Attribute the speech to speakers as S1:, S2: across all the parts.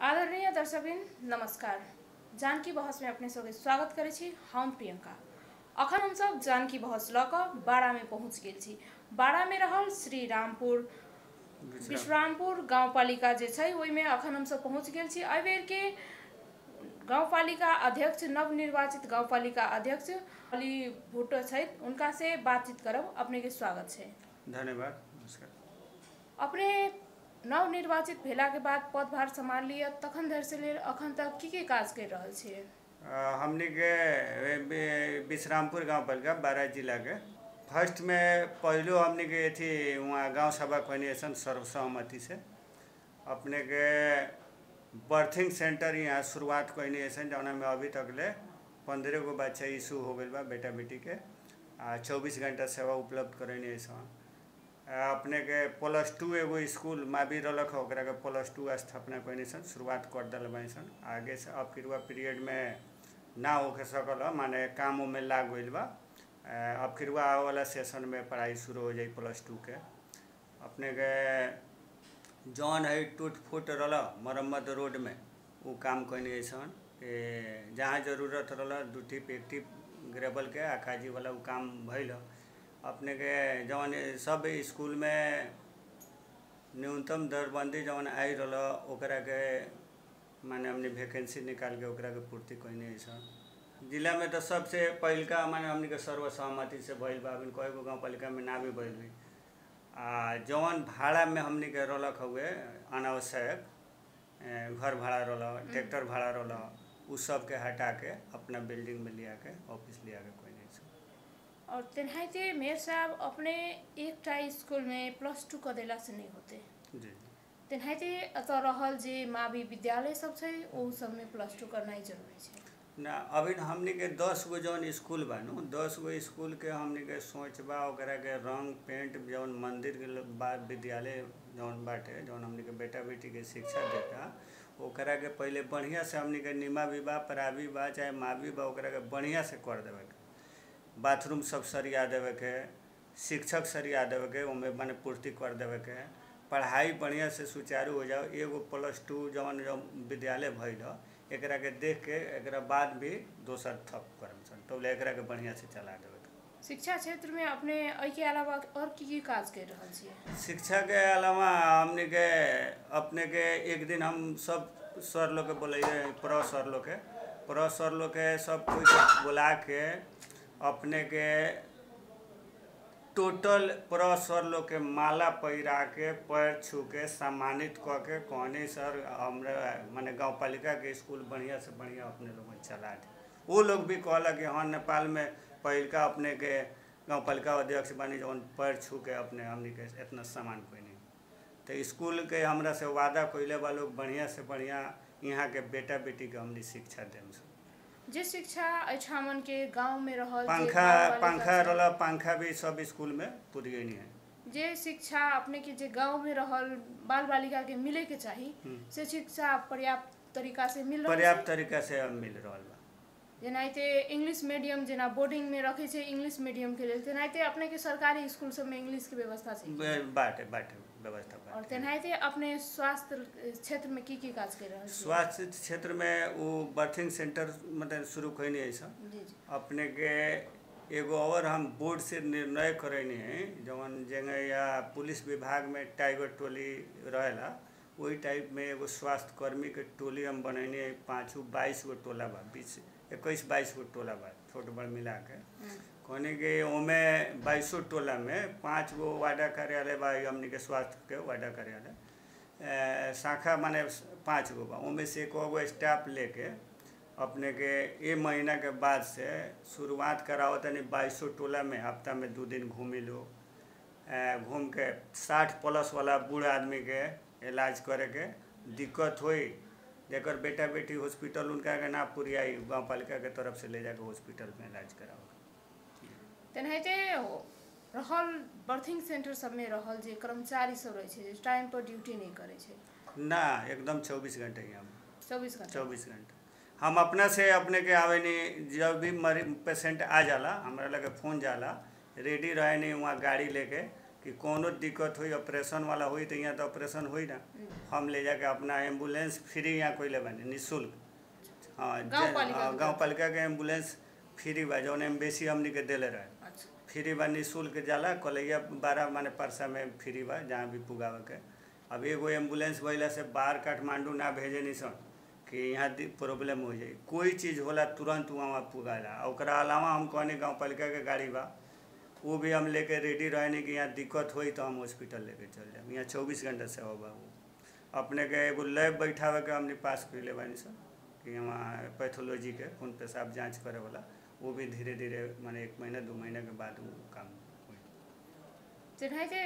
S1: आदरणीय दर्शकबिन नमस्कार। जानकी बहस में अपने सबके स्वागत करै छी हम प्रियंका। अखन हम सब जानकी बहस लऽ कऽ बाड़ा में पहुँच गेल छी। बाड़ा में रहल श्री रामपुर विश्रामपुर गाउँपालिका जे छै ओहिमे अखन हम सब पहुँच गेल छी। एहि बेर के गाउँपालिका अध्यक्ष नवनिर्वाचित गाउँपालिका अध्यक्ष अली भुट्टो छथि। हुनका से बातचीत करब। अपने के स्वागत छै।
S2: धन्यवाद। नमस्कार।
S1: अपने नवनिर्वाचित भेला के बाद पदभार संभाल लिया तखन धरि से ले अखन तक की की काज कर रहल
S2: अ, हमनी के विश्रामपुर गाँव पालिका बारह जिला के। फ़र्स्ट में पहलो हमनी के थी वहाँ गाँव सभा कोऑर्डिनेशन सर्वसहमति से। अपने के बर्थिंग सेंटर यहाँ शुरुआत कोऑर्डिनेशन जौना में अभी तक ले पंद्रह गो बच्चा इशू हो बा बेटा बेटी के आ चौबीस घंटा सेवा उपलब्ध करैने सन अपने के प्लस टू एगो स्कूल रहलक ह, ओकरा के प्लस टू स्थापना कइने सन, शुरुआत कर दिल बानी सन। आगे से अब फिर पीरियड में ना होके सकल ह, माने काम में लाग गइल बा। अब फिर आवे वाला सेशन में पढ़ाई शुरू हो जाए प्लस टू के। अपने के जौन है, टूट फूट रल मरम्मत रोड में, उ काम कइने सन। जहाँ ज़रूरत रल दू टिप, एक टिप ग्रेबल के आकाजी वाला उ काम भइल अपने के जौन सब स्कूल में न्यूनतम दरबंदी जौन आई रहा ओकरा के माने हमने वैकेंसी निकाल के ओकरा के पूर्ति सन जिला में तो सबसे पहिलका माने हमनी के सर्वसहमति से भइल बा अभी कएगो गाँव पालिका में ना भी भइल भी आ जौन भाड़ा में हमनी के रहलक हुए अनावश्यक घर भाड़ा रहल ट्रैक्टर भाड़ा रहल उ सब के हटा के अपना बिल्डिंग में लिया के ऑफ़िस लिया के कोई
S1: और तेनाहिते मेयर साहब अपने एकटा स्कूल में प्लस टू कऽ देला से नहीं होते।
S2: जी।
S1: तेनाहिते एतऽ रहल जे मावी विद्यालय सब छै ओहू सब में प्लस टू करनाइ ज़रूरी छै
S2: ना अभी हमनी के दस गो जौन स्कूल बा नु दस गो स्कूल के हमनी के सोच बा ओकरा के रंग पेंट जौन मंदिर के ल- बा विद्यालय जौन बाटे जौन हमनी के बेटा बेटी के शिक्षा देता ओकरा के पहले बढ़िया से हमनी के निमा भी बा परावी बा चाहे मावी बा ओकरा के बढ़िया से कर देवे के बाथरूम सब सरिया देवे के शिक्षक सरिया देवे के ओमे माने पूर्ति कर देवे के। पढ़ाई बढ़िया से सुचारू हो जाओ। एगो प्लस टू जौन जो विद्यालय भइल एक के देख के एक बाद भी दोसर थप करम तो एकरा के बढ़िया से चला देवे
S1: शिक्षा क्षेत्र में अपने एहिके अलावा और की की काज कर छियै?
S2: शिक्षा के अलावा हमने के अपने के एक दिन हम सब सर लोग के बोलिए प्र सर लोग के। प्र सर लोग के सब कोई के बुला के अपने के टोटल प्र लोग के माला पहिरा के, पैर छू के, सम्मानित क के, कहनी, सर, हमरा, माने गाँव पालिका के स्कूल बढ़िया से बढ़िया अपने लोग चला दे। वो लोग भी कहला कि हाँ नेपाल में पहिलका अपने के गाँव पालिका अध्यक्ष बनी, जौन पैर छू के अपने, हमनी के इतना सामान कोई नहीं तो स्कूल के हमरा से वादा कइले बा, लोग बढ़िया से बढ़िया यहाँ के बेटा बेटी के हमनी शिक्षा देम
S1: जे शिक्षा एहिठामन के गाँव में रहल
S2: पंखा पंखा रहल पंखा भी सब स्कूल में पूरी नहीं है।
S1: जे शिक्षा अपने के जे गाँव में रहल बाल बालिका के मिले के चाही
S2: हम्म।
S1: से शिक्षा पर्याप्त तरीका से मिल
S2: पर्याप्त तरीका से मिल रहल बा।
S1: जेनाहिते इंग्लिश मीडियम जेना बोर्डिंग में रखे छै इंग्लिश मीडियम के लेल तेनाहिते अपने के सरकारी स्कूल सब में इंग्लिश के व्यवस्था छै।
S2: बे- बाटे बाटे। व्यवस्था
S1: और तेनाहिते अपने स्वास्थ्य क्षेत्र में की की काज कर
S2: स्वास्थ्य क्षेत्र में वो बर्थिंग सेंटर मतलब शुरू कैनी
S1: जी
S2: अपने के एगो और हम बोर्ड से निर्णय करैनी है। जवन जगह या पुलिस विभाग में टाइगर टोली रहेला वही टाइप में एगो स्वास्थ्य कर्मी के टोली हम बनैनी पाँचों बाईस गो टोला बा बीस इक्कीस बाईस गो टोला बा छोट बड़ मिला के। कहने के ओमे बाईसों टोला में पाँच गो वार्डा कार्यालय बा हमनी के स्वास्थ्य के वाडा कार्यालय। शाखा माने पाँच गो बा। ओमे से एक गो स्टाफ लेके अपने के ए महीना के बाद से शुरुआत कराओ तनी बाईसों टोला में हफ़्ता में दू दिन घूमी लो। घूम के साठ प्लस वाला बूढ़ आदमी के इलाज करे के दिक्कत होई। जेकर बेटा बेटी हॉस्पिटल उनका के ना पूरी आई गाँव पालिका के तरफ़ से ले जाके हॉस्पिटल में इलाज कराओ
S1: तेनाहिते रहल बर्थिंग सेंटर सब में रहल जे कर्मचारी सब रहे छै जे टाइम पर ड्यूटी नहीं करे छै।
S2: ना एकदम चौबीस घंटे ही हम।
S1: चौबीस घंटा?
S2: चौबीस घंटे। हम अपना से अपने के आवे नहीं जब भी मरी पेशेंट आ जाला हमरा लगे फ़ोन जाला रेडी रहे नहीं वहाँ गाड़ी लेके कि कोनो दिक्कत हुई ऑपरेशन वाला हुई तो यहाँ तो ऑपरेशन हुई ना। हम ले जाके अपना एंबुलेंस फ्री यहाँ कोई ले बने निःशुल्क। हाँ
S1: गाँव पालिका
S2: हाँ,
S1: के
S2: गाँव पालिका के एंबुलेंस फ्री बा जौन एम्बेसी हमनी के देले रहे। फ्री बा निःशुल्क जाला कलैया बारह माने परसा में फ्री बा, जहाँ भी पुगावे के अब एगो एंबुलेंस भइला से बाहर काठमांडू ना भेजे नहीं कि यहाँ प्रॉब्लम हो जाए कोई चीज़ होला, तुरंत वहाँ पुगाला। ओकरा अलावा हम कहने गाँव पालिका के गाड़ी बा वो भी हम लेके रेडी रहने कि यहाँ दिक्कत होई तो हम हॉस्पिटल लेके चल जाए यहाँ चौबीस घंटा सेवा बा वो अपने के एगो लैब बैठावे के हमने पास कैले बानी सर कि वहाँ पैथोलॉजी के, खून पेशाब जाँच करे वाला। वो भी धीरे धीरे माने एक महीना दू महीना के बाद वो काम
S1: जेनाहिते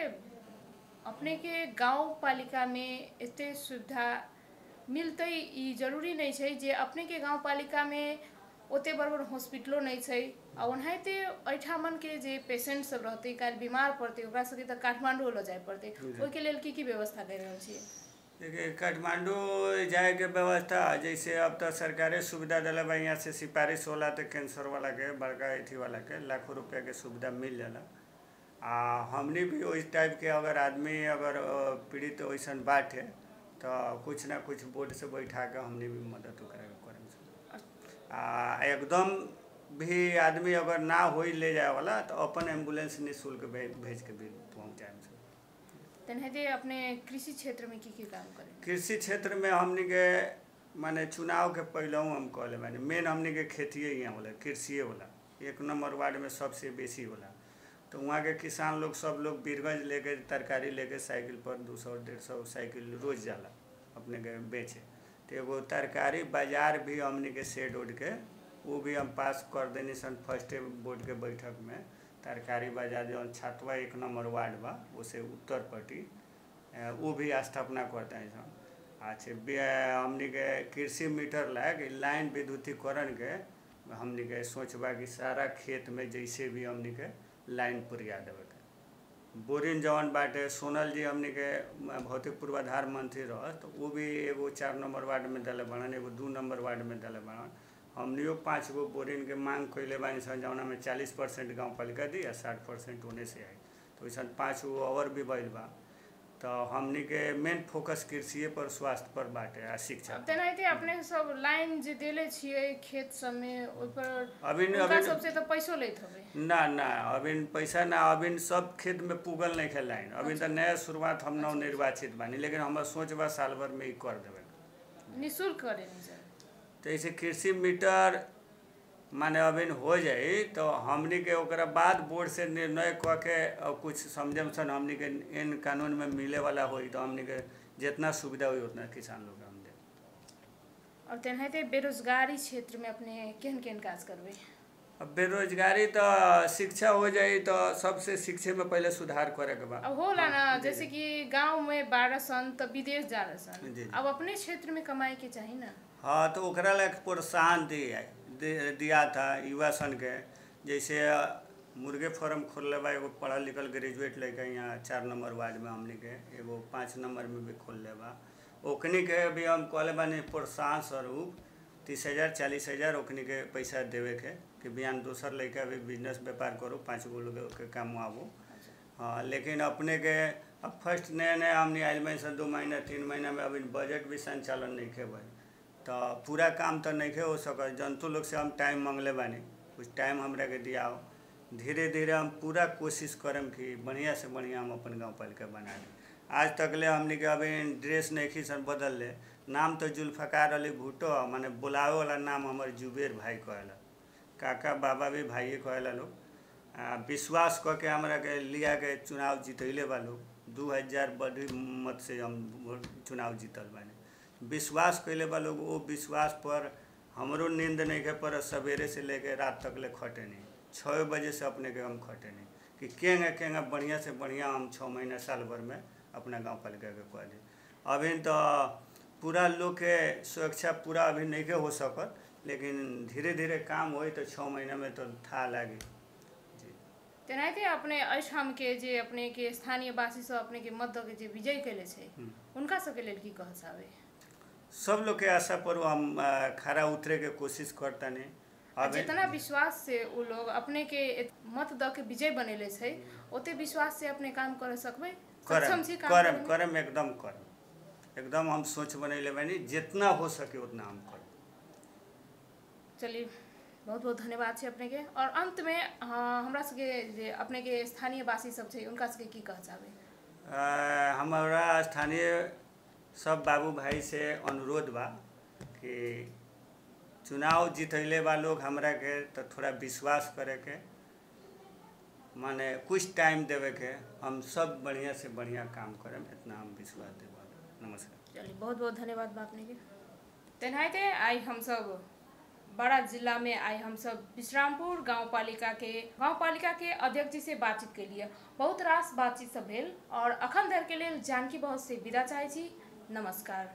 S1: अपने के गाँव पालिका में एते सुविधा मिलतै ई ज़रूरी नहीं छै जे अपने के गाँव पालिका में ओते बड़ हॉस्पिटलो नहीं छै आ ओनाहिते एहिठामन के जे पेशेंट सब रहतै काल्हि बीमार पड़तै ओकरा सबके काठमांडू लऽ जाय पड़तै।
S2: जी।
S1: लेल की की व्यवस्था कर छियै?
S2: देखिए, काठमांडू जाए के व्यवस्था, जैसे अब तो सरकारे सुविधा दिला बा, यहाँ से सिफारिश होला तो कैंसर वाला के बड़का अथी वाला के लाखों रुपया के सुविधा मिल जाला आ हमनी भी ओइस टाइप के अगर आदमी, अगर पीड़ित वैसन बाटे तो कुछ ना कुछ बोर्ड से बैठा के हमनी भी मदद ओकरा के करम सन। आ एकदम भी आदमी अगर ना हो ले जाए वाला तो अपन एंबुलेंस निःशुल्क भेज के भी पहुँचाए
S1: तेनाहिते अपने कृषि क्षेत्र में की की काम करें
S2: कृषि क्षेत्र में हमनी के माने चुनाव के पहले हम कहले बानी मेन हमनी के खेतिए यहाँ होला कृषि होला। एक नंबर वार्ड में सबसे बेसी होला। तो वहाँ के किसान लोग, सब लोग बीरगंज लेके, तरकारी लेके साइकिल पर दू सौ, डेढ़ सौ साइकिल रोज जाला अपने के बेचे। तो एगो तरकारी बाज़ार भी हमनी के सेड उड के वो भी हम पास कर देनी सन फ़र्स्ट बोर्ड के बैठक में तरकारी बाज़ार जौन छतवा एक नंबर वार्ड बा, उसे उत्तर पट्टी वो भी स्थापना करते हैं अच्छा हमनी के कृषि मीटर इ लाइन विद्युतीकरण के हमनी के सोचबा कि सारा खेत में जैसे भी हमनी के लाइन पुरिया देवे के। बोरिंग जवन बाटे, सोनल जी हमनी के भौतिक पूर्वाधार मंत्री रह तो वो भी एगो चार नंबर वार्ड में दले बनन एगो दू नंबर वार्ड में दले बनन हमनियो पाँच गो बोरिंग के मांग कैले बानी सन जौना में चालीस परसेंट गाँव पालिका दी आ साठ परसेंट ओने से आई। तो वैसन पाँच गो और भी भइल बा। तो हमनी के मेन फोकस कृषि पर स्वास्थ्य पर बाटे आ शिक्षा
S1: तेनाहिते अपने सब लाइन जे देले छियै खेत सब में ओहि पर
S2: अभी
S1: हुनका
S2: अभी
S1: सबसे तऽ पैसो लैत हबै।
S2: ना ना अभी पैसा ना अभी सब खेत में पुगल नहीं खे लाइन। अभी तो नया शुरुआत हम नव निर्वाचित बानी लेकिन हमार सोच बा साल भर में ही कर देवे
S1: निःशुल्क करे
S2: तो ऐसे कृषि मीटर माने अभी हो जाई तो हमनी के ओकरा बाद बोर्ड से निर्णय कऽ के और कुछ समझम सन हमनी के इन कानून में मिले वाला होई तो हमनी के जितना सुविधा हुई उतना किसान लोग हम देब
S1: और तेनाहिते बेरोजगारी क्षेत्र में अपने केहन केहन काज करबै?
S2: अब बेरोजगारी तो शिक्षा हो जाए तो सबसे शिक्षे में पहले सुधार करे के बा।
S1: अब होला ना
S2: हाँ,
S1: जैसे कि गाँव में बारह सन तो विदेश जा रहे सन। अब अपने क्षेत्र में कमाए के चाहिए ना?
S2: हाँ तो ओकरा ला प्रोत्साहन दिया दिया था युवा सन के जैसे मुर्गे फार्म खोलले बा एगो पढ़ल लिखल ग्रेजुएट लड़का यहाँ चार नंबर वार्ड में हमनी के, एगो पाँच नंबर में भी खोलले बा ओकनी के भी हम कहले बानी प्रोत्साहन स्वरूप, तीस हज़ार, चालीस हज़ार ओकनी के पैसा देवे के, कि बिहान दोसर लड़का अभी बिज़नेस व्यापार करो, पाँच गो लोग के काम आबो हाँ लेकिन अपने के, अब फ़र्स्ट नया नया हमने आयल में से दो महीना, तीन महीना में अभी बजट भी संचालन नहीं खे भाई तो पूरा काम तो नहीं हो सकल जंतु लोग से हम टाइम मांगले बानी। कुछ टाइम हमरा के दियाओ धीरे धीरे हम पूरा कोशिश करम कि बढ़िया से बढ़िया हम अपन गाँव पालिका बना ली। आज तक ले हमने के अभी ड्रेस नहीं खींचन बदल ले। नाम तो जुल्फकार अली भुट्टो माने बुलावे वाला नाम हमर जुबेर भाई कहला। काका बाबा भी भाइये कहला लोग। आ, विश्वास कऽ के हमरा के लिया के चुनाव जीतैले बा लोग। दू हज़ार बड़ी मत से हम चुनाव जीतल बानी। विश्वास कैले बा लोग वो विश्वास पर हमरो नींद नहीं के पर सवेरे से लेके रात तक ले खटे नहीं छः बजे से अपने के हम खटे नहीं कि केंगे केंगे बढ़िया से बढ़िया हम छः महीना साल भर में अपना गाँव पालिका के कह दी अभी तो पूरा लोग के सुरक्षा पूरा अभी नहीं के हो सकत लेकिन धीरे धीरे काम हो तो छः महीना में तो था लगे। जी।
S1: तेनाहिते अपने एहिठाम के जे अपने के स्थानीय वासी सब अपने के दऽ के जे विजय कैले छै
S2: हम्म।
S1: सबके लेल की कहऽ चाहबै
S2: सब लोग के आशा पर हम खरा उतरे के कोशिश करतानी अब
S1: जितना विश्वास से उ लोग अपने के मत द के विजय बनेले छै ओते विश्वास से अपने काम कर सकबै
S2: करम
S1: सक्षम छी काम
S2: करम करम एकदम करम। एकदम हम सोच बनैले बानी जितना हो सके उतना हम करम
S1: चलिए बहुत बहुत धन्यवाद छै अपने के। और अंत में हाँ, हमरा सबके जे अपने के स्थानीय वासी सब छै उनका सबके की कह चाहबै?
S2: हमारा स्थानीय सब बाबू भाई से अनुरोध बा कि चुनाव जीतैले बा लोग हमरा के तो थोड़ा विश्वास करे के माने कुछ टाइम देवे के हम सब बढ़िया से बढ़िया काम करें इतना हम विश्वास देवा नमस्कार।
S1: चलिए बहुत बहुत धन्यवाद बा अपने के तेनाहिते आई हम सब बड़ा जिला में आई हम सब विश्रामपुर गाँव पालिका के गाँव पालिका के अध्यक्ष जी से बातचीत के लिए बहुत रास बातचीत सब भेल और अखन धर के लिए जानकी बहुत से विदा चाहे छी। नमस्कार।